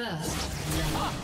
First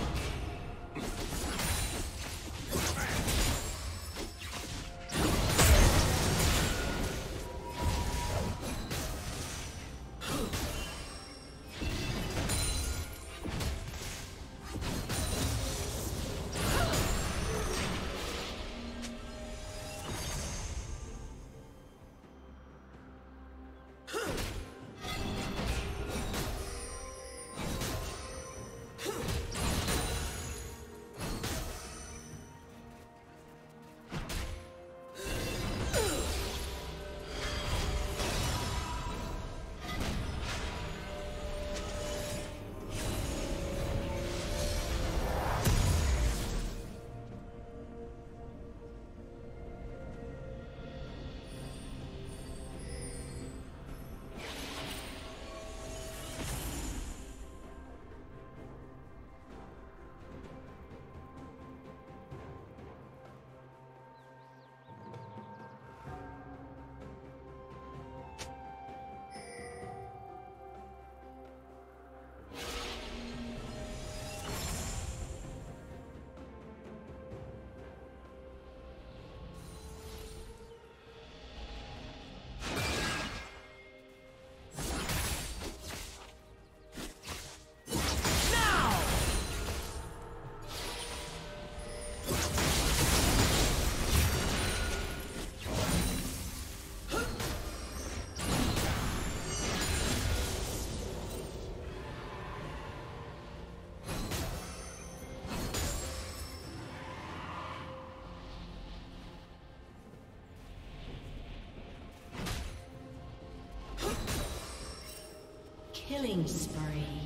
Killing spree.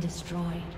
Destroyed.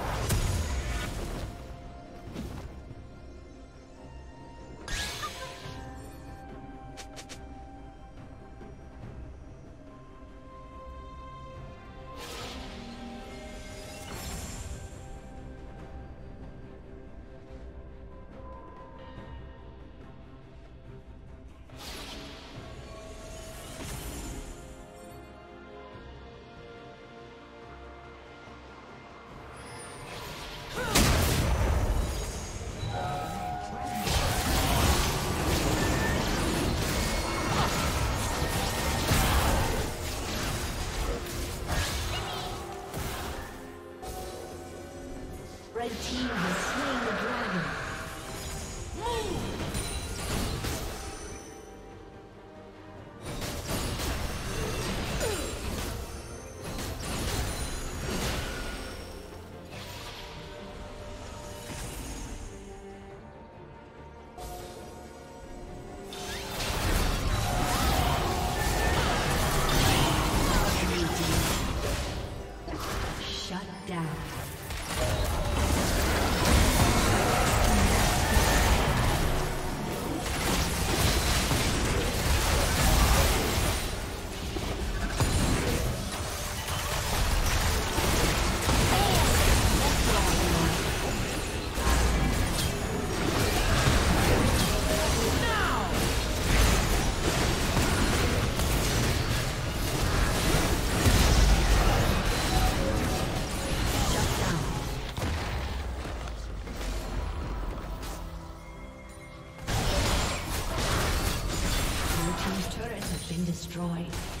Team's turrets have been destroyed.